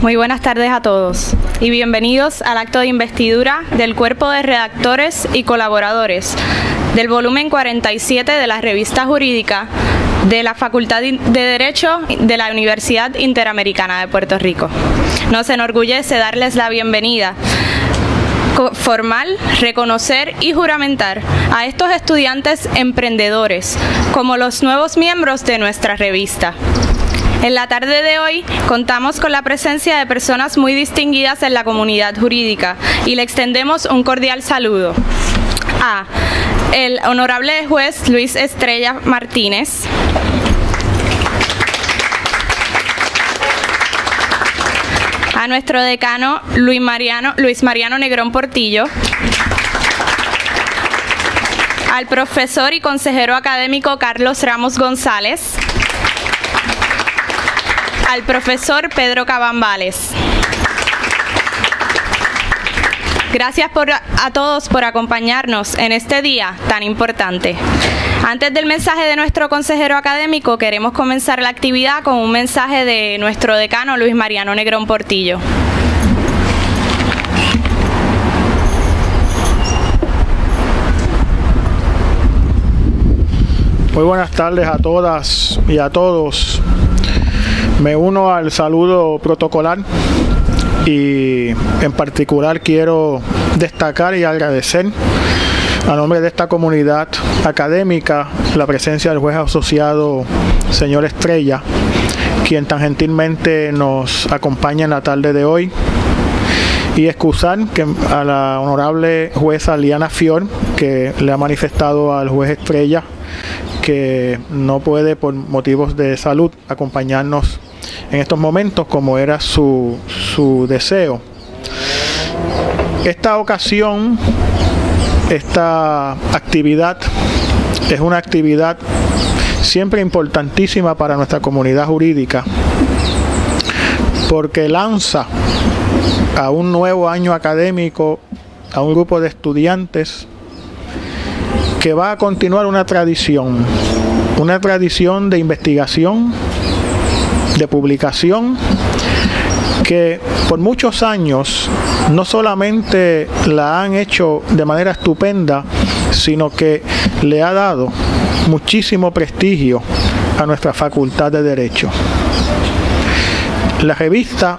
Muy buenas tardes a todos y bienvenidos al acto de investidura del Cuerpo de Redactores y Colaboradores del volumen 47 de la revista jurídica de la Facultad de Derecho de la Universidad Interamericana de Puerto Rico. Nos enorgullece darles la bienvenida formal, reconocer y juramentar a estos estudiantes emprendedores como los nuevos miembros de nuestra revista. En la tarde de hoy contamos con la presencia de personas muy distinguidas en la comunidad jurídica y le extendemos un cordial saludo. A el honorable juez Luis Estrella Martínez, a nuestro decano Luis Mariano, Luis Mariano Negrón Portillo, al profesor y consejero académico Carlos Ramos González, al profesor Pedro Cabambales. Gracias a todos por acompañarnos en este día tan importante. Antes del mensaje de nuestro consejero académico, queremos comenzar la actividad con un mensaje de nuestro decano Luis Mariano Negrón Portillo. Muy buenas tardes a todas y a todos. Me uno al saludo protocolar y en particular quiero destacar y agradecer a nombre de esta comunidad académica la presencia del juez asociado señor Estrella, quien tan gentilmente nos acompaña en la tarde de hoy y excusar que a la honorable jueza Liana Fior, que le ha manifestado al juez Estrella que no puede por motivos de salud acompañarnos en estos momentos como era su, su deseo. Esta ocasión, esta actividad es una actividad siempre importantísima para nuestra comunidad jurídica porque lanza a un nuevo año académico a un grupo de estudiantes que va a continuar una tradición, una tradición de investigación, de publicación que por muchos años no solamente la han hecho de manera estupenda, sino que le ha dado muchísimo prestigio a nuestra facultad de Derecho. La revista,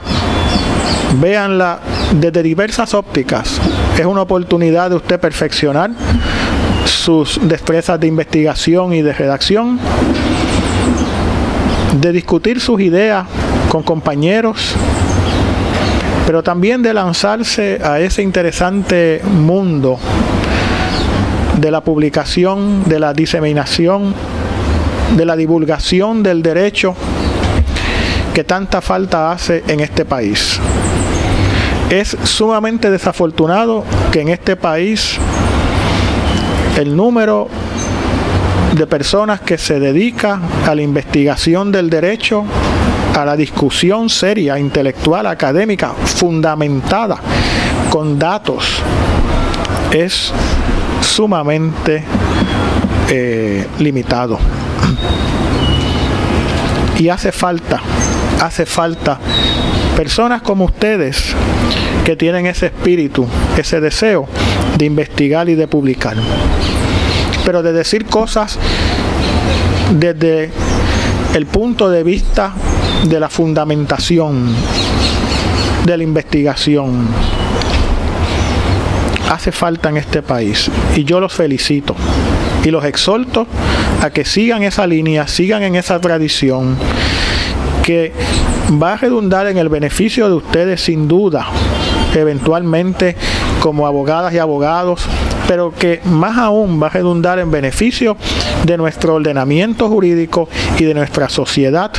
véanla desde diversas ópticas, es una oportunidad de usted perfeccionar sus destrezas de investigación y de redacción de discutir sus ideas con compañeros, pero también de lanzarse a ese interesante mundo de la publicación, de la diseminación, de la divulgación del derecho que tanta falta hace en este país. Es sumamente desafortunado que en este país el número de personas que se dedica a la investigación del derecho, a la discusión seria, intelectual, académica, fundamentada con datos, es sumamente eh, limitado. Y hace falta, hace falta personas como ustedes que tienen ese espíritu, ese deseo de investigar y de publicar pero de decir cosas desde el punto de vista de la fundamentación, de la investigación. Hace falta en este país y yo los felicito y los exhorto a que sigan esa línea, sigan en esa tradición que va a redundar en el beneficio de ustedes sin duda, eventualmente como abogadas y abogados, pero que más aún va a redundar en beneficio de nuestro ordenamiento jurídico y de nuestra sociedad,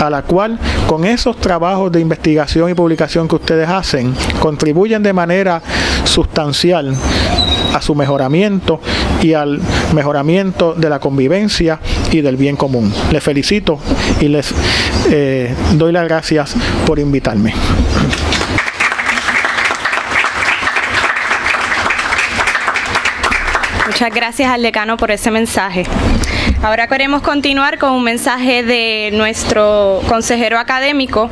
a la cual con esos trabajos de investigación y publicación que ustedes hacen, contribuyen de manera sustancial a su mejoramiento y al mejoramiento de la convivencia y del bien común. Les felicito y les eh, doy las gracias por invitarme. Muchas gracias al decano por ese mensaje. Ahora queremos continuar con un mensaje de nuestro consejero académico,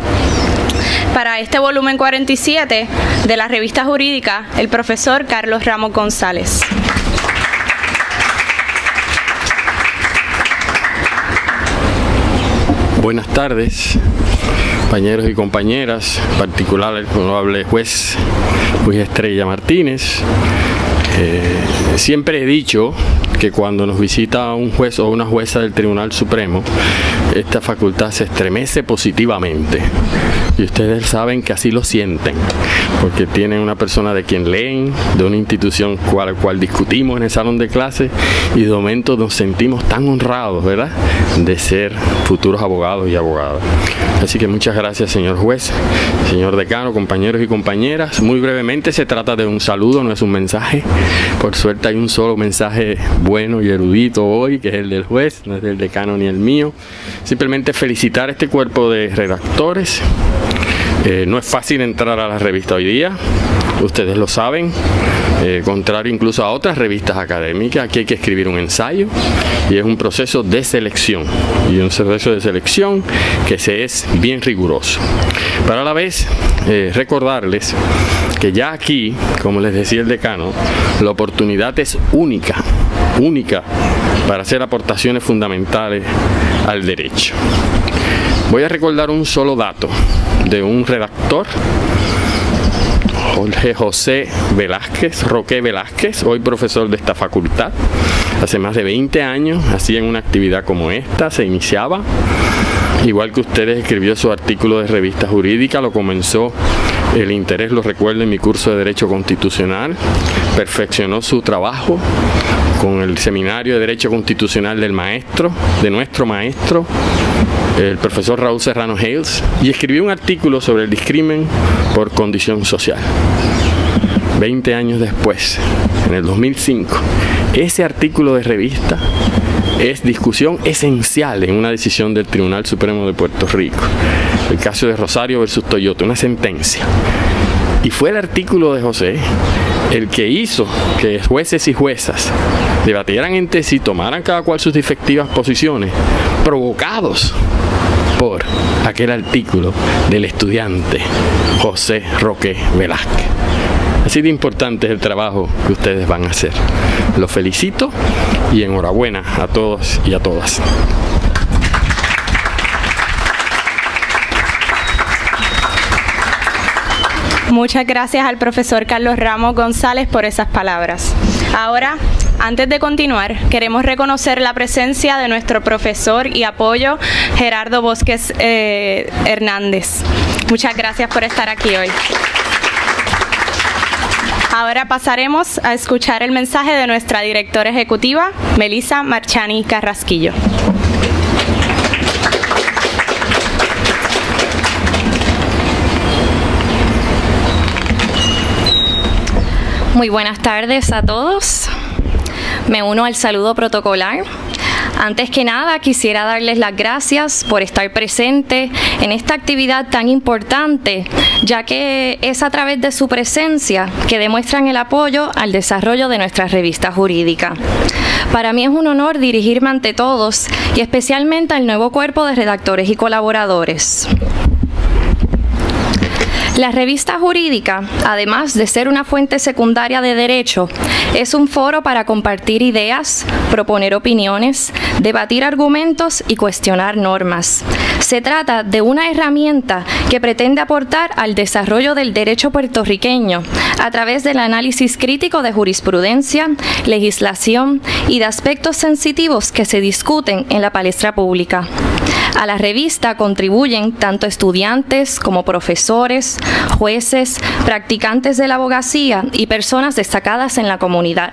para este volumen 47 de la revista jurídica, el profesor Carlos Ramos González. Buenas tardes, compañeros y compañeras, en particular el honorable juez Luis Estrella Martínez. Eh, siempre he dicho que cuando nos visita un juez o una jueza del Tribunal Supremo, esta facultad se estremece positivamente. Y ustedes saben que así lo sienten, porque tienen una persona de quien leen, de una institución cual cual discutimos en el salón de clase y de momento nos sentimos tan honrados, ¿verdad?, de ser futuros abogados y abogadas. Así que muchas gracias, señor juez, señor decano, compañeros y compañeras. Muy brevemente se trata de un saludo, no es un mensaje. Por suerte hay un solo mensaje bueno y erudito hoy, que es el del juez, no es del decano ni el mío. Simplemente felicitar a este cuerpo de redactores. Eh, no es fácil entrar a la revista hoy día, ustedes lo saben, eh, contrario incluso a otras revistas académicas, aquí hay que escribir un ensayo y es un proceso de selección y un proceso de selección que se es bien riguroso. Pero a la vez eh, recordarles que ya aquí, como les decía el decano, la oportunidad es única, única para hacer aportaciones fundamentales al derecho. Voy a recordar un solo dato de un redactor Jorge José Velázquez, Roque Velázquez, hoy profesor de esta facultad. Hace más de 20 años hacían una actividad como esta, se iniciaba. Igual que ustedes escribió su artículo de revista jurídica, lo comenzó el interés, lo recuerdo en mi curso de Derecho Constitucional, perfeccionó su trabajo con el Seminario de Derecho Constitucional del maestro, de nuestro maestro, el profesor Raúl Serrano Hales, y escribió un artículo sobre el discrimen por condición social. 20 años después, en el 2005, ese artículo de revista es discusión esencial en una decisión del Tribunal Supremo de Puerto Rico. El caso de Rosario versus Toyota, una sentencia. Y fue el artículo de José el que hizo que jueces y juezas debatieran entre sí, tomaran cada cual sus defectivas posiciones, provocados por aquel artículo del estudiante José Roque Velázquez. Así de importante es el trabajo que ustedes van a hacer. Los felicito y enhorabuena a todos y a todas. Muchas gracias al profesor Carlos Ramos González por esas palabras. Ahora, antes de continuar, queremos reconocer la presencia de nuestro profesor y apoyo, Gerardo Bosques eh, Hernández. Muchas gracias por estar aquí hoy. Ahora pasaremos a escuchar el mensaje de nuestra directora ejecutiva, Melissa Marchani Carrasquillo. Muy buenas tardes a todos. Me uno al saludo protocolar. Antes que nada, quisiera darles las gracias por estar presente en esta actividad tan importante, ya que es a través de su presencia que demuestran el apoyo al desarrollo de nuestra revista jurídica. Para mí es un honor dirigirme ante todos y especialmente al nuevo cuerpo de redactores y colaboradores. La revista jurídica, además de ser una fuente secundaria de derecho, es un foro para compartir ideas, proponer opiniones, debatir argumentos y cuestionar normas. Se trata de una herramienta que pretende aportar al desarrollo del derecho puertorriqueño a través del análisis crítico de jurisprudencia, legislación y de aspectos sensitivos que se discuten en la palestra pública. A la revista contribuyen tanto estudiantes como profesores, jueces, practicantes de la abogacía y personas destacadas en la comunidad.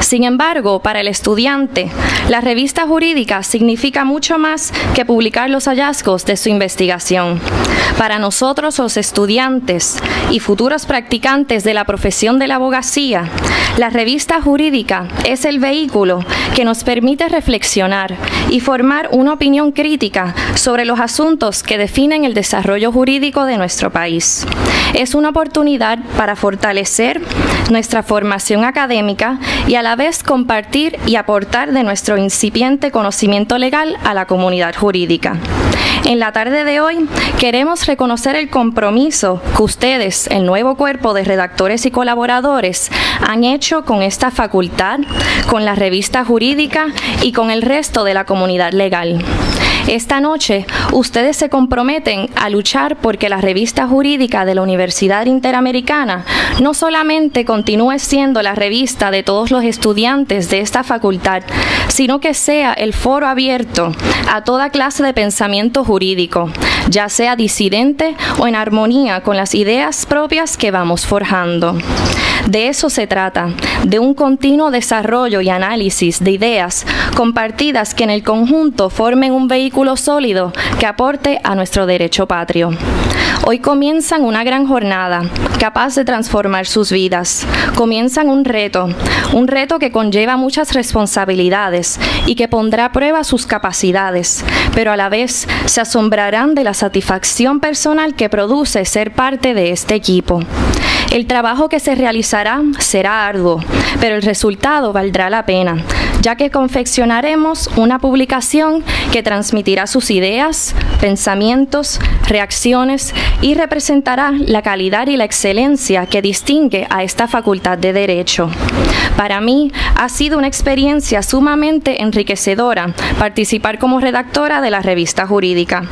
Sin embargo, para el estudiante, la revista jurídica significa mucho más que publicar los hallazgos de su investigación. Para nosotros, los estudiantes y futuros practicantes de la profesión de la abogacía, la revista jurídica es el vehículo que nos permite reflexionar y formar una opinión crítica sobre los asuntos que definen el desarrollo jurídico de nuestro país. Es una oportunidad para fortalecer nuestra formación académica y a la vez compartir y aportar de nuestro incipiente conocimiento legal a la comunidad jurídica. En la tarde de hoy queremos reconocer el compromiso que ustedes, el nuevo cuerpo de redactores y colaboradores, han hecho con esta facultad, con la revista jurídica y con el resto de la comunidad legal. Esta noche ustedes se comprometen a luchar porque la revista jurídica de la Universidad Interamericana no solamente continúe siendo la revista de todos los estudiantes de esta facultad, sino que sea el foro abierto a toda clase de pensamiento jurídico, ya sea disidente o en armonía con las ideas propias que vamos forjando. De eso se trata, de un continuo desarrollo y análisis de ideas compartidas que en el conjunto formen un vehículo sólido que aporte a nuestro derecho patrio. Hoy comienzan una gran jornada capaz de transformar sus vidas. Comienzan un reto, un reto que conlleva muchas responsabilidades y que pondrá a prueba sus capacidades, pero a la vez se asombrarán de la satisfacción personal que produce ser parte de este equipo. El trabajo que se realizará será arduo, pero el resultado valdrá la pena, ya que confeccionaremos una publicación que transmitirá sus ideas, pensamientos, reacciones y representará la calidad y la excelencia que distingue a esta facultad de Derecho. Para mí ha sido una experiencia sumamente enriquecedora participar como redactora de la revista jurídica.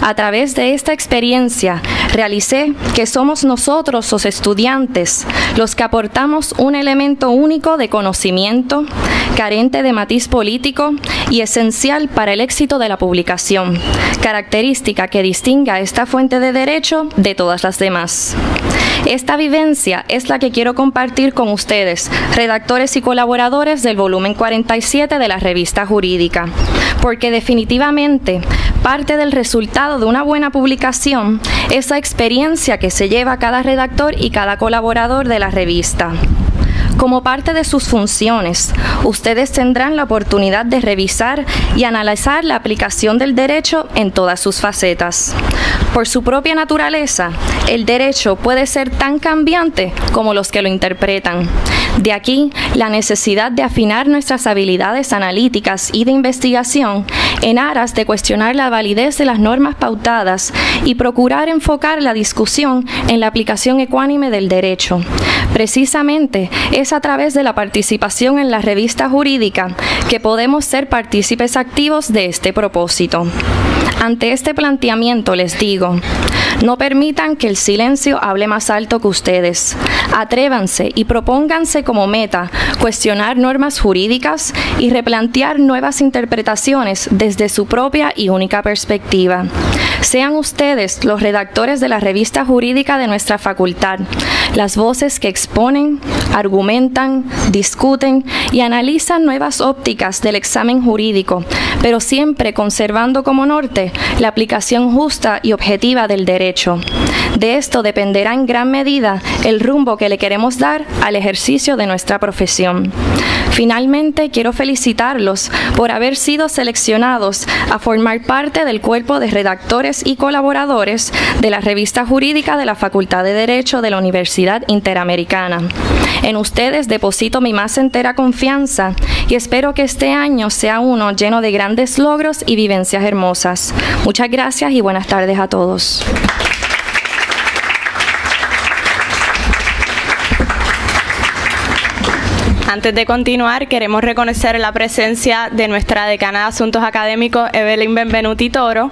A través de esta experiencia realicé que somos nosotros los estudiantes los que aportamos un elemento único de conocimiento, carente de matiz político y esencial para el éxito de la publicación, característica que distingue a esta fuente de derecho de todas las demás. Esta vivencia es la que quiero compartir con ustedes, redactores y colaboradores del volumen 47 de la revista jurídica, porque definitivamente parte del resultado de una buena publicación es la experiencia que se lleva cada redactor y cada colaborador de la revista. Como parte de sus funciones, ustedes tendrán la oportunidad de revisar y analizar la aplicación del derecho en todas sus facetas. Por su propia naturaleza, el derecho puede ser tan cambiante como los que lo interpretan. De aquí la necesidad de afinar nuestras habilidades analíticas y de investigación en aras de cuestionar la validez de las normas pautadas y procurar enfocar la discusión en la aplicación ecuánime del derecho. Precisamente es a través de la participación en la revista jurídica que podemos ser partícipes activos de este propósito. Ante este planteamiento les digo, digo, no permitan que el silencio hable más alto que ustedes. Atrévanse y propónganse como meta cuestionar normas jurídicas y replantear nuevas interpretaciones desde su propia y única perspectiva. Sean ustedes los redactores de la revista jurídica de nuestra facultad, las voces que exponen, argumentan, discuten y analizan nuevas ópticas del examen jurídico, pero siempre conservando como norte la aplicación justa y objetiva del De esto dependerá en gran medida el rumbo que le queremos dar al ejercicio de nuestra profesión. Finalmente, quiero felicitarlos por haber sido seleccionados a formar parte del cuerpo de redactores y colaboradores de la revista jurídica de la Facultad de Derecho de la Universidad Interamericana. En ustedes deposito mi más entera confianza y espero que este año sea uno lleno de grandes logros y vivencias hermosas. Muchas gracias y buenas tardes a todos. Antes de continuar, queremos reconocer la presencia de nuestra decana de Asuntos Académicos, Evelyn Benvenuti Toro,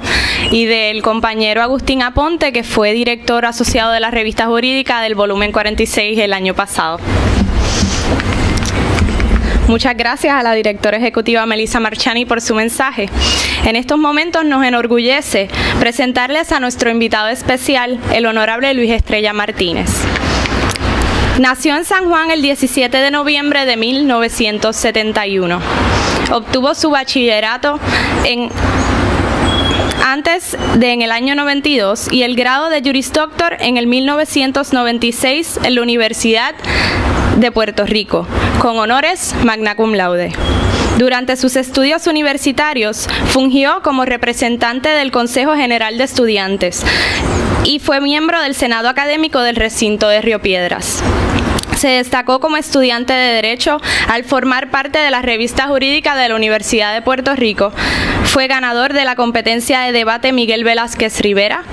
y del compañero Agustín Aponte, que fue director asociado de la revista jurídica del volumen 46 el año pasado. Muchas gracias a la directora ejecutiva Melissa Marchani por su mensaje. En estos momentos nos enorgullece presentarles a nuestro invitado especial, el honorable Luis Estrella Martínez. Nació en San Juan el 17 de noviembre de 1971. Obtuvo su bachillerato en antes de en el año 92 y el grado de Juris Doctor en el 1996 en la Universidad de Puerto Rico, con honores magna cum laude. Durante sus estudios universitarios fungió como representante del Consejo General de Estudiantes y fue miembro del Senado Académico del recinto de Río Piedras. Se destacó como estudiante de Derecho al formar parte de la revista jurídica de la Universidad de Puerto Rico. Fue ganador de la competencia de debate Miguel Velázquez Rivera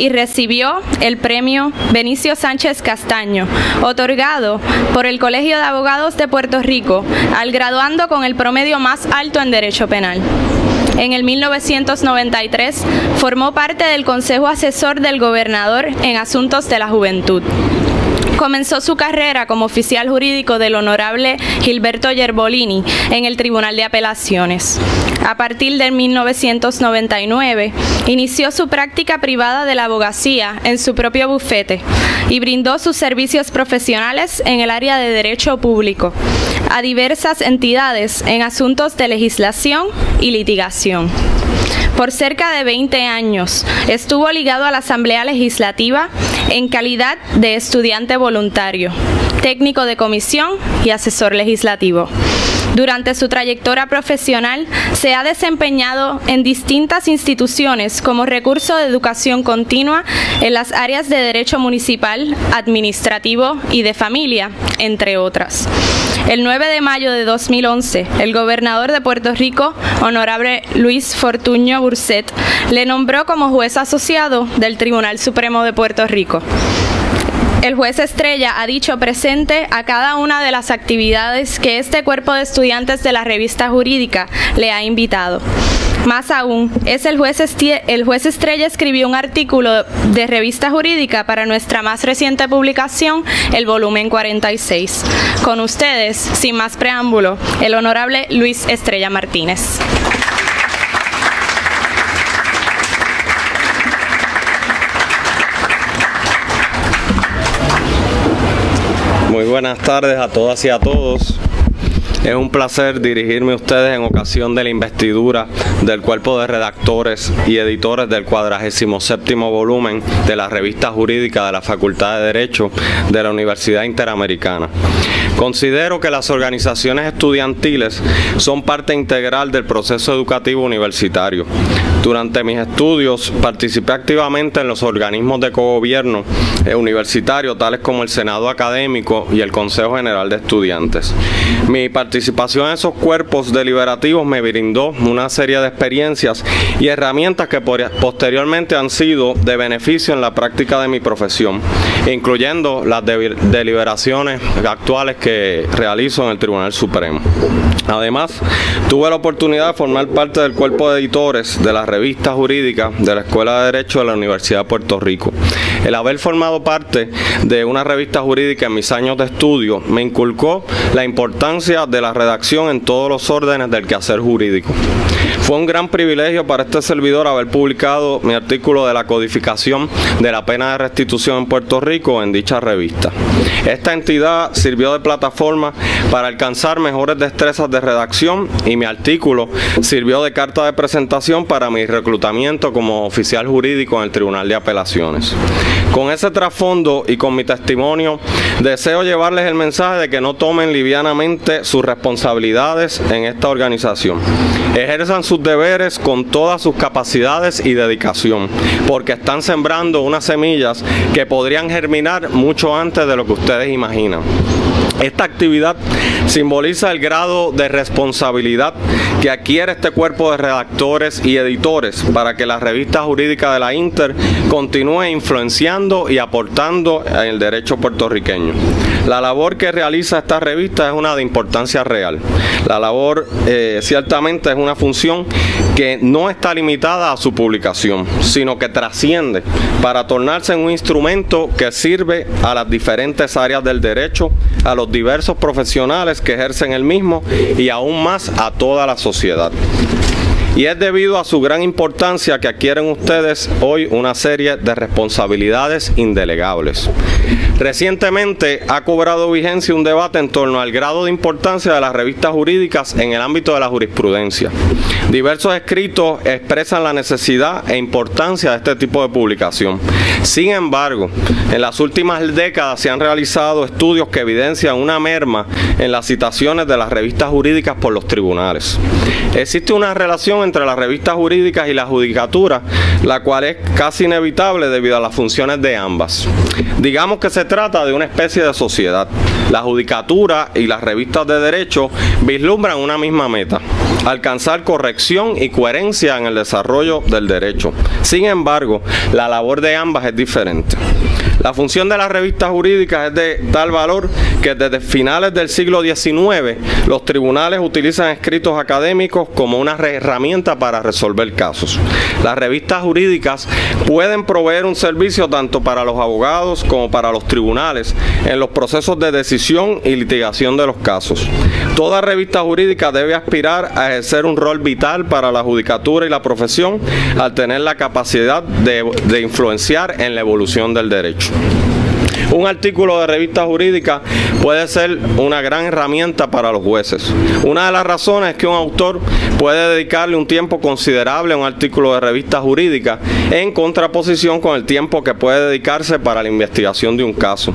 y recibió el premio Benicio Sánchez Castaño, otorgado por el Colegio de Abogados de Puerto Rico al graduando con el promedio más alto en Derecho Penal. En el 1993 formó parte del Consejo Asesor del Gobernador en Asuntos de la Juventud. Comenzó su carrera como oficial jurídico del honorable Gilberto Yerbolini en el Tribunal de Apelaciones. A partir de 1999, inició su práctica privada de la abogacía en su propio bufete y brindó sus servicios profesionales en el área de derecho público a diversas entidades en asuntos de legislación y litigación. Por cerca de 20 años estuvo ligado a la Asamblea Legislativa en calidad de estudiante voluntario, técnico de comisión y asesor legislativo. Durante su trayectoria profesional se ha desempeñado en distintas instituciones como recurso de educación continua en las áreas de derecho municipal, administrativo y de familia, entre otras. El 9 de mayo de 2011, el gobernador de Puerto Rico, honorable Luis Fortuño Burset, le nombró como juez asociado del Tribunal Supremo de Puerto Rico. El juez Estrella ha dicho presente a cada una de las actividades que este cuerpo de estudiantes de la revista jurídica le ha invitado. Más aún, es el juez, el juez Estrella escribió un artículo de revista jurídica para nuestra más reciente publicación, el volumen 46. Con ustedes, sin más preámbulo, el honorable Luis Estrella Martínez. Muy buenas tardes a todas y a todos. Es un placer dirigirme a ustedes en ocasión de la investidura del cuerpo de redactores y editores del 47 volumen de la revista jurídica de la Facultad de Derecho de la Universidad Interamericana. Considero que las organizaciones estudiantiles son parte integral del proceso educativo universitario. Durante mis estudios participé activamente en los organismos de cogobierno universitario, tales como el Senado Académico y el Consejo General de Estudiantes. Mi participación en esos cuerpos deliberativos me brindó una serie de experiencias y herramientas que posteriormente han sido de beneficio en la práctica de mi profesión, incluyendo las deliberaciones actuales que realizo en el Tribunal Supremo. Además, tuve la oportunidad de formar parte del cuerpo de editores de la revista jurídica de la Escuela de Derecho de la Universidad de Puerto Rico. El haber formado parte de una revista jurídica en mis años de estudio me inculcó la importancia de la redacción en todos los órdenes del quehacer jurídico. Fue un gran privilegio para este servidor haber publicado mi artículo de la codificación de la pena de restitución en Puerto Rico en dicha revista. Esta entidad sirvió de plataforma para alcanzar mejores destrezas de redacción y mi artículo sirvió de carta de presentación para mi reclutamiento como oficial jurídico en el Tribunal de Apelaciones. Con ese trasfondo y con mi testimonio, deseo llevarles el mensaje de que no tomen livianamente sus responsabilidades en esta organización. Ejerzan sus deberes con todas sus capacidades y dedicación, porque están sembrando unas semillas que podrían germinar mucho antes de lo que ustedes imaginan. Esta actividad simboliza el grado de responsabilidad que adquiere este cuerpo de redactores y editores para que la revista jurídica de la Inter continúe influenciando y aportando en el derecho puertorriqueño. La labor que realiza esta revista es una de importancia real. La labor eh, ciertamente es una función que no está limitada a su publicación, sino que trasciende para tornarse en un instrumento que sirve a las diferentes áreas del derecho, a los diversos profesionales que ejercen el mismo y aún más a toda la sociedad y es debido a su gran importancia que adquieren ustedes hoy una serie de responsabilidades indelegables. Recientemente ha cobrado vigencia un debate en torno al grado de importancia de las revistas jurídicas en el ámbito de la jurisprudencia. Diversos escritos expresan la necesidad e importancia de este tipo de publicación. Sin embargo, en las últimas décadas se han realizado estudios que evidencian una merma en las citaciones de las revistas jurídicas por los tribunales. Existe una relación entre las revistas jurídicas y la judicatura, la cual es casi inevitable debido a las funciones de ambas. Digamos que se trata de una especie de sociedad. La judicatura y las revistas de derecho vislumbran una misma meta, alcanzar corrección y coherencia en el desarrollo del derecho. Sin embargo, la labor de ambas es diferente. La función de las revistas jurídicas es de tal valor que desde finales del siglo XIX los tribunales utilizan escritos académicos como una herramienta para resolver casos. Las revistas jurídicas pueden proveer un servicio tanto para los abogados como para los tribunales en los procesos de decisión y litigación de los casos. Toda revista jurídica debe aspirar a ejercer un rol vital para la judicatura y la profesión al tener la capacidad de, de influenciar en la evolución del derecho. Un artículo de revista jurídica puede ser una gran herramienta para los jueces. Una de las razones es que un autor puede dedicarle un tiempo considerable a un artículo de revista jurídica en contraposición con el tiempo que puede dedicarse para la investigación de un caso.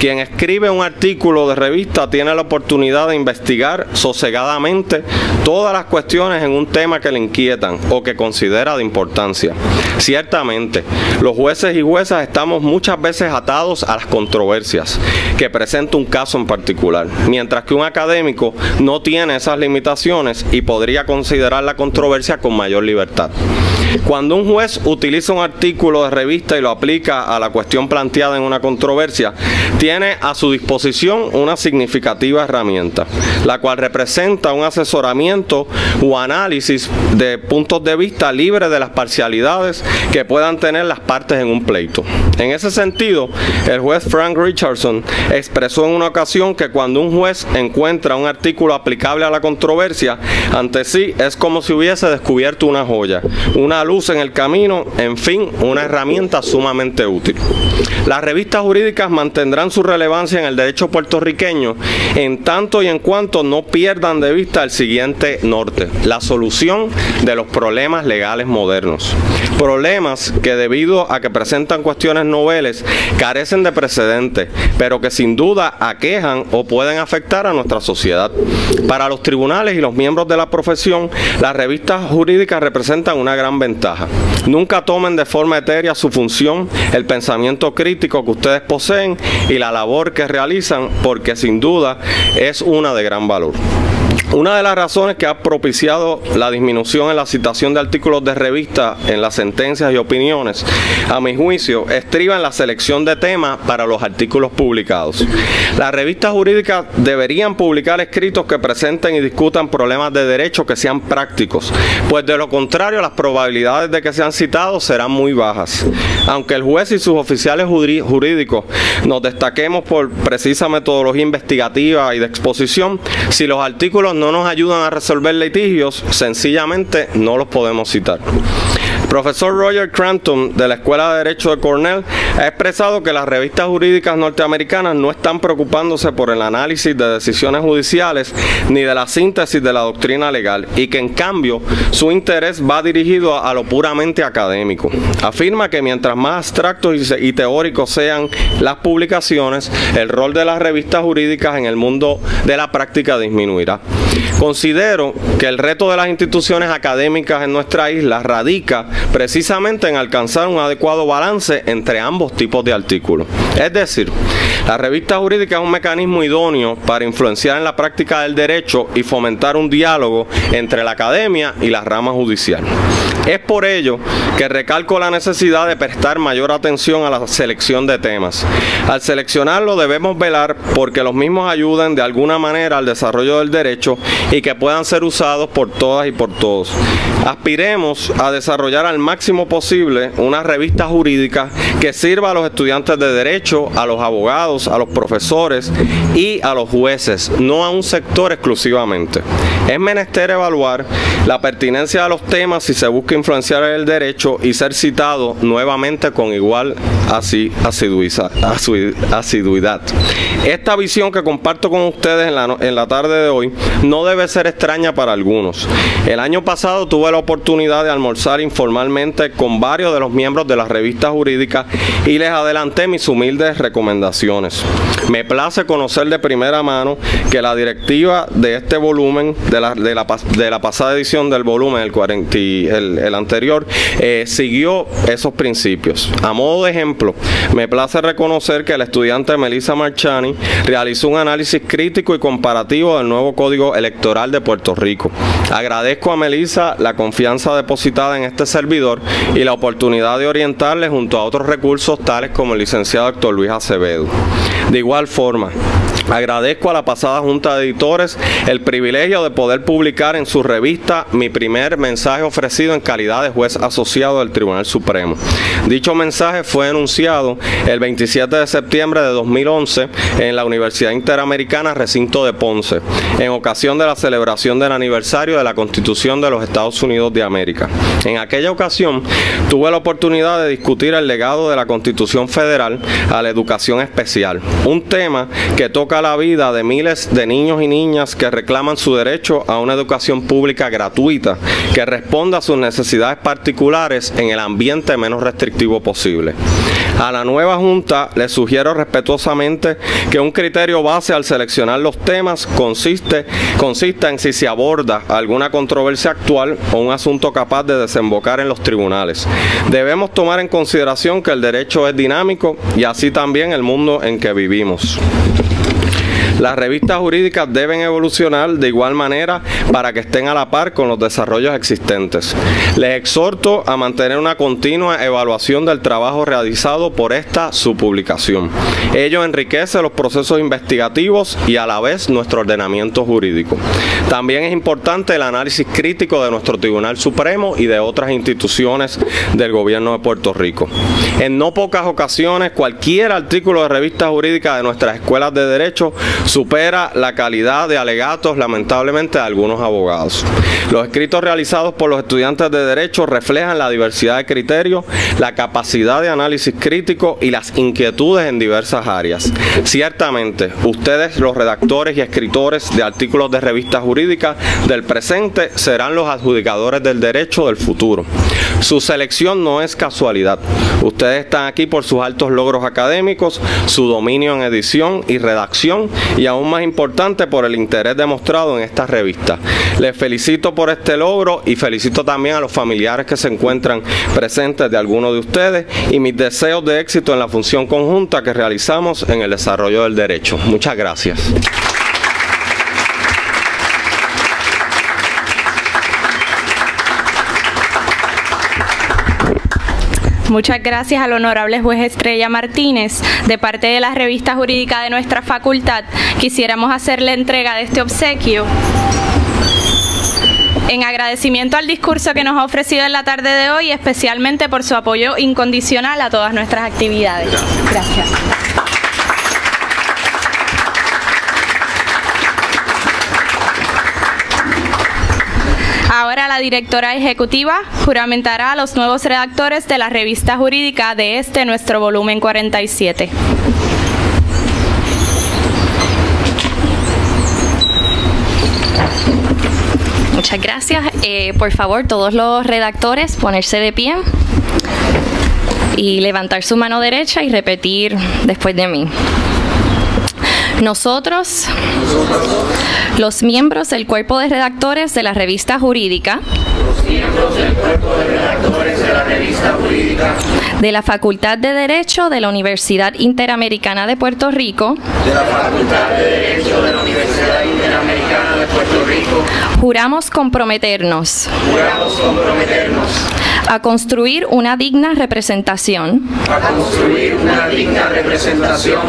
Quien escribe un artículo de revista tiene la oportunidad de investigar sosegadamente todas las cuestiones en un tema que le inquietan o que considera de importancia. Ciertamente, los jueces y juezas estamos muchas veces atados a las controversias que presenta un caso en particular, mientras que un académico no tiene esas limitaciones y podría considerar la controversia con mayor libertad. Cuando un juez utiliza un artículo de revista y lo aplica a la cuestión planteada en una controversia, tiene a su disposición una significativa herramienta, la cual representa un asesoramiento o análisis de puntos de vista libre de las parcialidades que puedan tener las partes en un pleito. En ese sentido, el juez Frank Richardson expresó en una ocasión que cuando un juez encuentra un artículo aplicable a la controversia, ante sí es como si hubiese descubierto una joya, una luz en el camino, en fin, una herramienta sumamente útil. Las revistas jurídicas mantendrán su relevancia en el derecho puertorriqueño en tanto y en cuanto no pierdan de vista el siguiente norte, la solución de los problemas legales modernos. Problemas que debido a que presentan cuestiones noveles carecen de precedentes, pero que sin duda aquejan o pueden afectar a nuestra sociedad. Para los tribunales y los miembros de la profesión, las revistas jurídicas representan una gran ventaja. Nunca tomen de forma etérea su función, el pensamiento crítico que ustedes poseen y la labor que realizan, porque sin duda es una de gran valor. Una de las razones que ha propiciado la disminución en la citación de artículos de revista en las sentencias y opiniones, a mi juicio, estriba en la selección de temas para los artículos publicados. Las revistas jurídicas deberían publicar escritos que presenten y discutan problemas de derecho que sean prácticos, pues de lo contrario las probabilidades de que sean citados serán muy bajas. Aunque el juez y sus oficiales jurídicos nos destaquemos por precisa metodología investigativa y de exposición, si los artículos no nos ayudan a resolver litigios, sencillamente no los podemos citar. Profesor Roger Crampton de la Escuela de Derecho de Cornell ha expresado que las revistas jurídicas norteamericanas no están preocupándose por el análisis de decisiones judiciales ni de la síntesis de la doctrina legal y que en cambio su interés va dirigido a lo puramente académico. Afirma que mientras más abstractos y teóricos sean las publicaciones, el rol de las revistas jurídicas en el mundo de la práctica disminuirá. Considero que el reto de las instituciones académicas en nuestra isla radica precisamente en alcanzar un adecuado balance entre ambos tipos de artículos. Es decir, la revista jurídica es un mecanismo idóneo para influenciar en la práctica del derecho y fomentar un diálogo entre la academia y la rama judicial. Es por ello que recalco la necesidad de prestar mayor atención a la selección de temas. Al seleccionarlo debemos velar porque los mismos ayuden de alguna manera al desarrollo del derecho y que puedan ser usados por todas y por todos. Aspiremos a desarrollar al máximo posible una revista jurídica que sirva a los estudiantes de derecho, a los abogados, a los profesores y a los jueces, no a un sector exclusivamente. Es menester evaluar la pertinencia de los temas si se busca influenciar el derecho y ser citado nuevamente con igual asiduidad. Esta visión que comparto con ustedes en la, en la tarde de hoy no debe ser extraña para algunos. El año pasado tuve la oportunidad de almorzar informalmente con varios de los miembros de la revista jurídica y les adelanté mis humildes recomendaciones. Me place conocer de primera mano que la directiva de este volumen, de la, de la, pasada edición del volumen, el, el anterior, eh, siguió esos principios. A modo de ejemplo, me place reconocer que la estudiante Melissa Marchani realizó un análisis crítico y comparativo del nuevo Código Electoral de Puerto Rico. Agradezco a Melissa la confianza depositada en este servidor y la oportunidad de orientarle junto a otros recursos tales como el licenciado Héctor Luis Acevedo. De igual forma, Agradezco a la pasada Junta de Editores el privilegio de poder publicar en su revista mi primer mensaje ofrecido en calidad de juez asociado del Tribunal Supremo. Dicho mensaje fue enunciado el 27 de septiembre de 2011 en la Universidad Interamericana Recinto de Ponce, en ocasión de la celebración del aniversario de la Constitución de los Estados Unidos de América. En aquella ocasión tuve la oportunidad de discutir el legado de la Constitución Federal a la educación especial, un tema que toca la vida de miles de niños y niñas que reclaman su derecho a una educación pública gratuita que responda a sus necesidades particulares en el ambiente menos restrictivo posible. A la nueva Junta le sugiero respetuosamente que un criterio base al seleccionar los temas consiste, consista en si se aborda alguna controversia actual o un asunto capaz de desembocar en los tribunales. Debemos tomar en consideración que el derecho es dinámico y así también el mundo en que vivimos. Las revistas jurídicas deben evolucionar de igual manera para que estén a la par con los desarrollos existentes. Les exhorto a mantener una continua evaluación del trabajo realizado por esta su publicación. Ello enriquece los procesos investigativos y a la vez nuestro ordenamiento jurídico. También es importante el análisis crítico de nuestro Tribunal Supremo y de otras instituciones del gobierno de Puerto Rico. En no pocas ocasiones, cualquier artículo de revista jurídica de nuestras escuelas de derecho supera la calidad de alegatos lamentablemente de algunos abogados. Los escritos realizados por los estudiantes de derecho reflejan la diversidad de criterios, la capacidad de análisis crítico y las inquietudes en diversas áreas. Ciertamente, ustedes los redactores y escritores de artículos de revistas jurídicas del presente serán los adjudicadores del derecho del futuro. Su selección no es casualidad. Ustedes están aquí por sus altos logros académicos, su dominio en edición y redacción y aún más importante por el interés demostrado en esta revista. Les felicito por este logro y felicito también a los familiares que se encuentran presentes de algunos de ustedes y mis deseos de éxito en la función conjunta que realizamos en el desarrollo del derecho. Muchas gracias. Muchas gracias al honorable juez Estrella Martínez. De parte de la revista jurídica de nuestra facultad, quisiéramos hacerle entrega de este obsequio. En agradecimiento al discurso que nos ha ofrecido en la tarde de hoy, especialmente por su apoyo incondicional a todas nuestras actividades. Gracias. Ahora la directora ejecutiva juramentará a los nuevos redactores de la revista jurídica de este nuestro volumen 47. Muchas gracias. Eh, por favor, todos los redactores ponerse de pie y levantar su mano derecha y repetir después de mí. Nosotros, los miembros del cuerpo de redactores de la revista jurídica, de la Facultad de Derecho de la Universidad Interamericana de Puerto Rico, de la Facultad de Derecho de la Universidad Interamericana de Puerto Rico, juramos comprometernos juramos comprometernos a construir una digna representación a construir una digna representación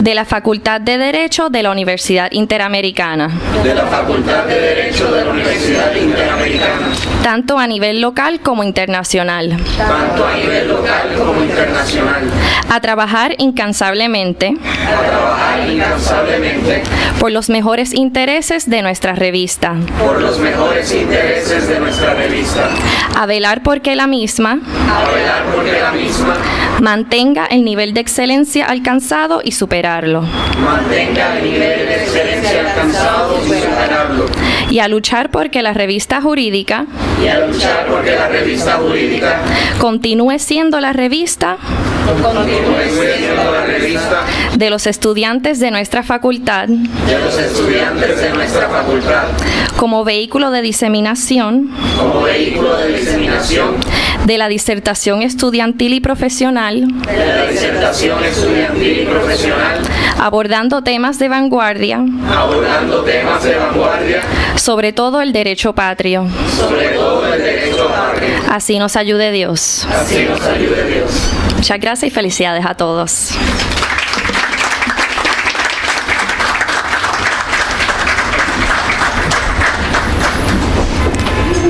de la Facultad de Derecho de la Universidad Interamericana, de la Facultad de Derecho de la Universidad Interamericana, tanto a nivel local como internacional, tanto a nivel local como internacional, a trabajar incansablemente a trabajar incansablemente por los mejores intereses de nuestra revista, por los mejores intereses de nuestra revista, a velar porque la misma a velar porque la misma mantenga el nivel de excelencia alcanzado y superarlo, mantenga el nivel de excelencia alcanzado y superarlo, y a luchar porque la revista jurídica y a luchar porque la revista jurídica continúe siendo la revista siendo la revista de los estudiantes de nuestra facultad de los estudiantes de nuestra facultad como vehículo de diseminación como vehículo de diseminación de la disertación estudiantil y profesional, de la disertación estudiantil y profesional, abordando temas de vanguardia, abordando temas de vanguardia, sobre todo el derecho patrio. sobre todo el derecho patrio. Así nos ayude Dios. Así nos ayude Dios. Muchas gracias y felicidades a todos.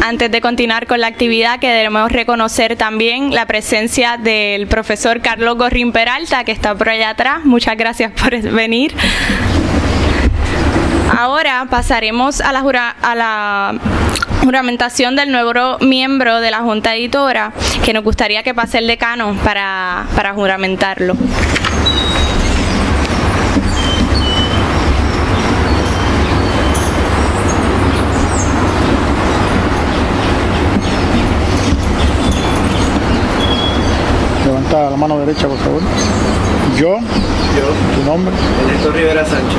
Antes de continuar con la actividad, queremos reconocer también la presencia del profesor Carlos Gorrín Peralta, que está por allá atrás. Muchas gracias por venir. Ahora pasaremos a la, jura- a la juramentación del nuevo miembro de la Junta Editora, que nos gustaría que pase el decano para, para juramentarlo. Levanta la mano derecha, por favor. Yo, Yo, tu nombre, Ernesto Rivera Sánchez,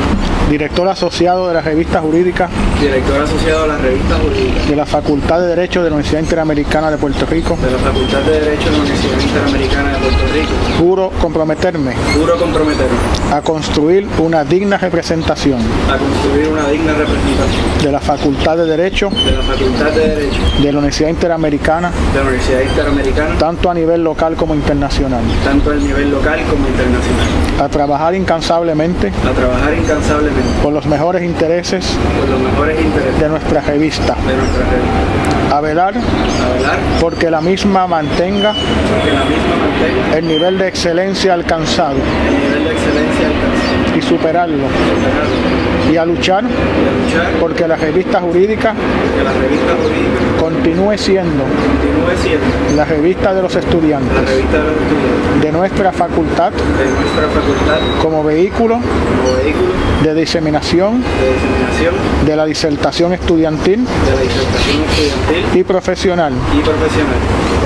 director asociado de la revista jurídica director asociado a la revista jurídica de la Facultad de Derecho de la Universidad Interamericana de Puerto Rico, de la Facultad de Derecho de la Universidad Interamericana de Puerto Rico, juro comprometerme juro comprometerme a construir una digna representación a construir una digna representación de la Facultad de Derecho de la Facultad de Derecho de la Universidad Interamericana, de la Universidad Interamericana, tanto a nivel local como internacional, tanto a nivel local como internacional, a trabajar incansablemente a trabajar incansablemente por los mejores intereses por los mejores intereses de nuestra revista, de nuestra revista, a velar a velar porque la misma mantenga porque la misma mantenga el nivel de excelencia alcanzado el nivel de excelencia alcanzado, y superarlo, superarlo y a luchar y a luchar porque la revista jurídica que la revista jurídica continúe siendo continúe siendo la revista de los estudiantes de los estudiantes de nuestra facultad de nuestra facultad como vehículo como vehículo de diseminación de diseminación de la disertación estudiantil de la disertación estudiantil y profesional, y profesional,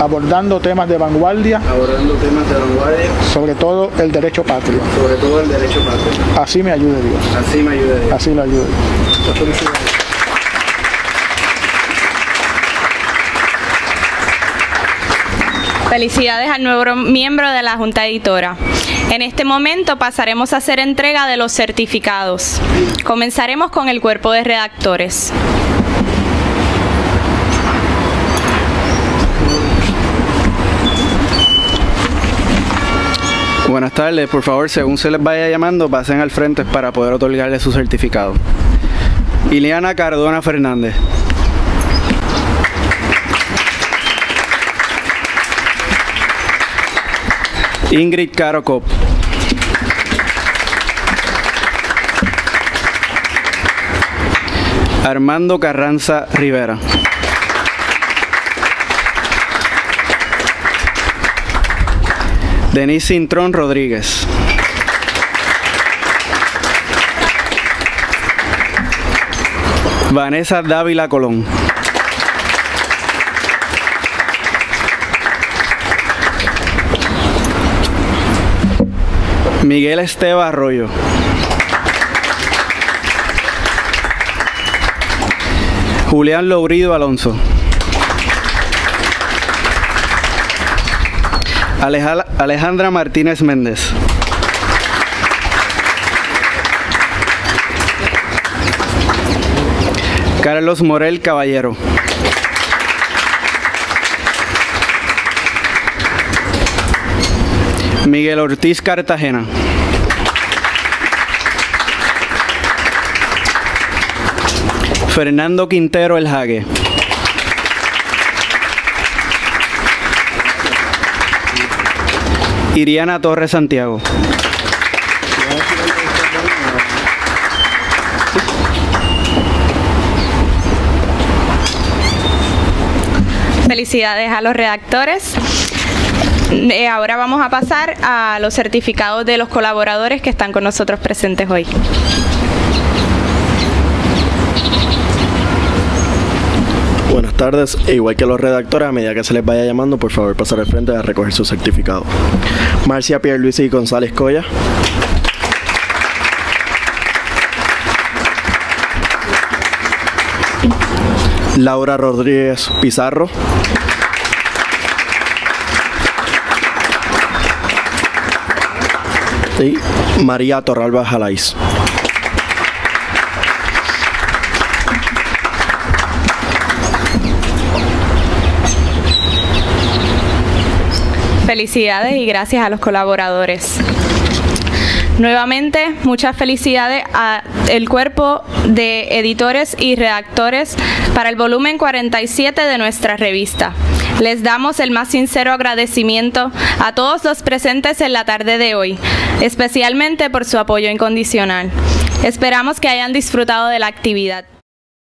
abordando temas de vanguardia, abordando temas de vanguardia, sobre todo el derecho patrio. sobre todo el derecho patrio. Así me ayude Dios, Así me ayude Dios. así lo ayude. Dios. Felicidades. Felicidades al nuevo miembro de la Junta Editora. En este momento pasaremos a hacer entrega de los certificados. Comenzaremos con el cuerpo de redactores. Buenas tardes, por favor, según se les vaya llamando, pasen al frente para poder otorgarle su certificado. Iliana Cardona Fernández. Ingrid Caro Cop. Armando Carranza Rivera. Denise Cintrón Rodríguez. Vanessa Dávila Colón. Miguel Esteba Arroyo. Julián Lourido Alonso. Aleja- Alejandra Martínez Méndez. Carlos Morel Caballero. Miguel Ortiz Cartagena. Fernando Quintero El Jague. Iriana Torres Santiago. Felicidades a los redactores. Eh, ahora vamos a pasar a los certificados de los colaboradores que están con nosotros presentes hoy. Buenas tardes. E igual que los redactores, a medida que se les vaya llamando, por favor pasar al frente a recoger su certificado. Marcia Pierluisi y González Coya. Laura Rodríguez Pizarro. Y María Torralba Jalais. Felicidades y gracias a los colaboradores. Nuevamente, muchas felicidades al cuerpo de editores y redactores para el volumen 47 de nuestra revista. Les damos el más sincero agradecimiento a todos los presentes en la tarde de hoy, especialmente por su apoyo incondicional. Esperamos que hayan disfrutado de la actividad.